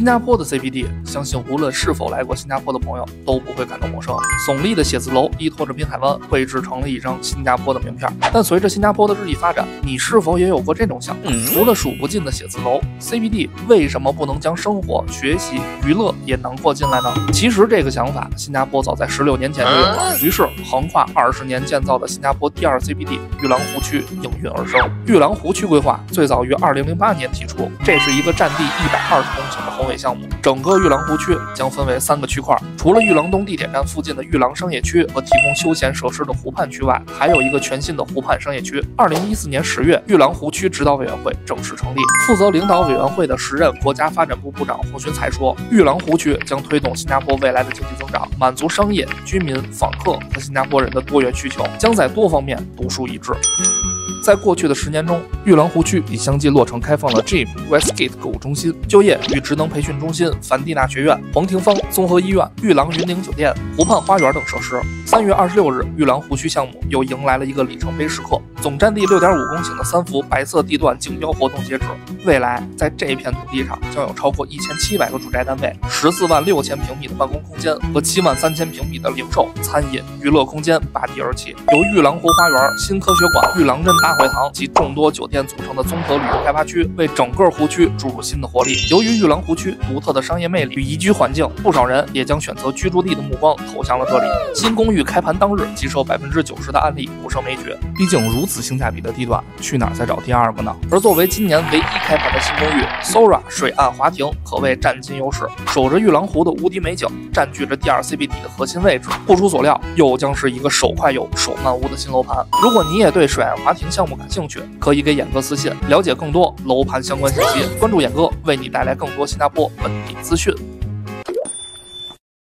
新加坡的 CBD，相信无论是否来过新加坡的朋友都不会感到陌生。耸立的写字楼依托着滨海湾，绘制成了一张新加坡的名片。但随着新加坡的日益发展，你是否也有过这种想法？除了数不尽的写字楼，CBD 为什么不能将生活、学习、娱乐也囊括进来呢？其实这个想法，新加坡早在十六年前就有了。于是，横跨二十年建造的新加坡第二 CBD 玉廊湖区应运而生。玉廊湖区规划最早于二零零八年提出，这是一个占地一百二十公顷的。宏项目，整个玉郎湖区将分为三个区块，除了玉郎东地铁站附近的玉郎商业区和提供休闲设施的湖畔区外，还有一个全新的湖畔商业区。二零一四年十月，玉郎湖区指导委员会正式成立，负责领导委员会的时任国家发展部部长洪勋才说，玉郎湖区将推动新加坡未来的经济增长，满足商业、居民、访客和新加坡人的多元需求，将在多方面独树一帜。在过去的十年中，玉郎湖区已相继落成开放了 Gym、Westgate 购物中心、就业与职能培培训中心、梵蒂娜学院、黄庭芳综合医院、玉郎云顶酒店、湖畔花园等设施。三月二十六日，玉郎湖区项目又迎来了一个里程碑时刻，总占地六点五公顷的三幅白色地段竞标活动截止。未来，在这片土地上将有超过一千七百个住宅单位、十四万六千平米的办公空间和七万三千平米的零售、餐饮、娱乐空间拔地而起，由玉兰湖花园、新科学馆、玉兰镇大。会堂及众多酒店组成的综合旅游开发区，为整个湖区注入新的活力。由于玉兰湖区独特的商业魅力与宜居环境，不少人也将选择居住地的目光投向了这里。新公寓开盘当日即售百分之九十的案例不胜枚举。毕竟如此性价比的地段，去哪儿再找第二个呢？而作为今年唯一开盘的新公寓，Sora 水岸华庭可谓占尽优势，守着玉兰湖的无敌美景，占据着第二 CBD 的核心位置。不出所料，又将是一个手快有、手慢无的新楼盘。如果你也对水岸华庭，项目感兴趣，可以给眼哥私信了解更多楼盘相关信息。关注眼哥，为你带来更多新加坡本地资讯。